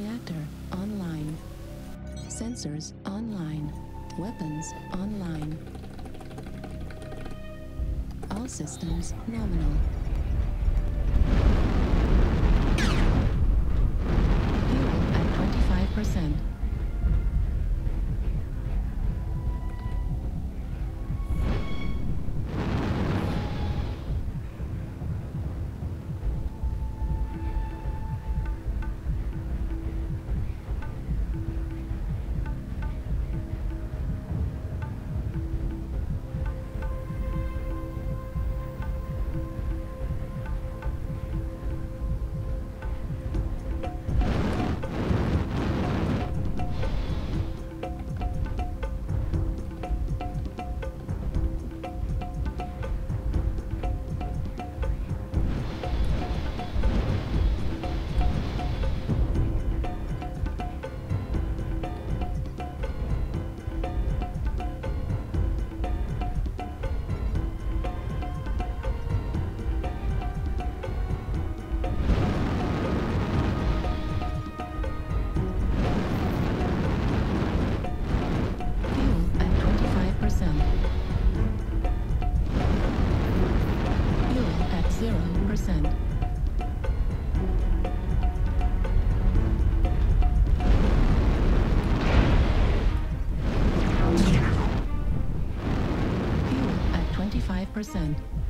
Reactor, online. Sensors, online. Weapons, online. All systems, nominal. Fuel at 25%. 5%.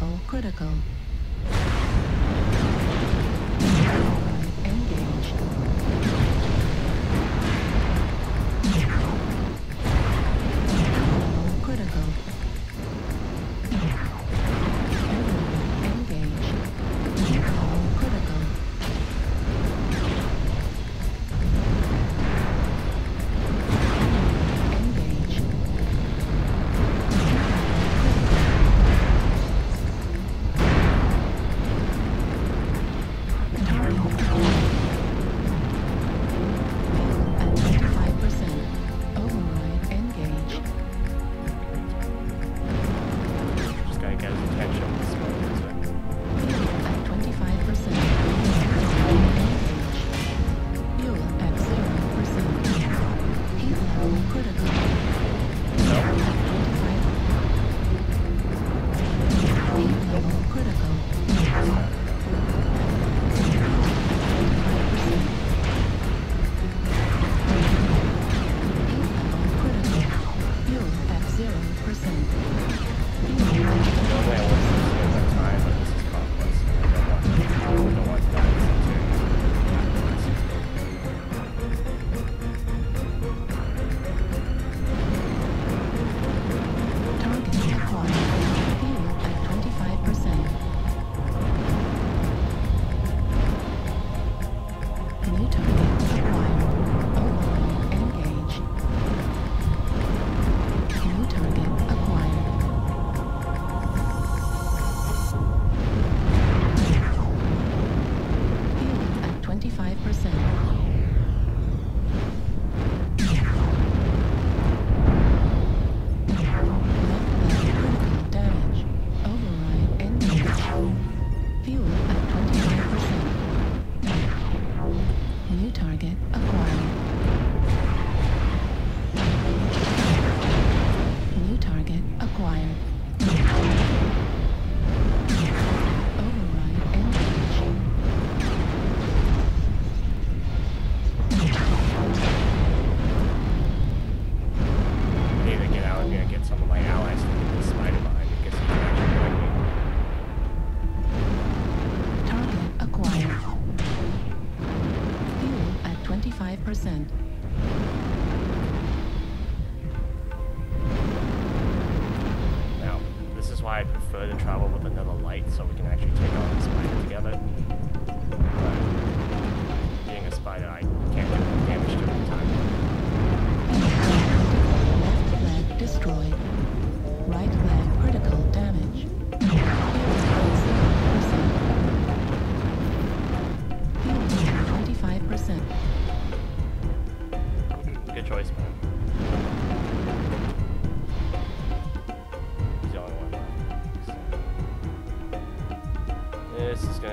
level critical. Now, this is why I prefer to travel with another light so we can actually take on the spider together.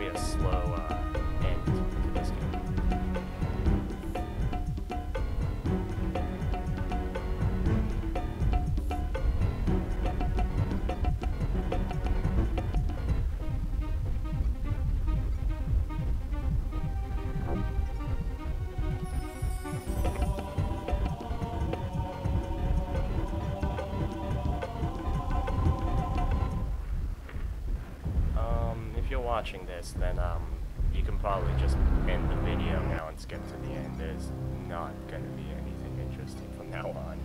Be a slow uh, watching this, then um, you can probably just end the video now and skip to the end. There's not gonna be anything interesting from now on.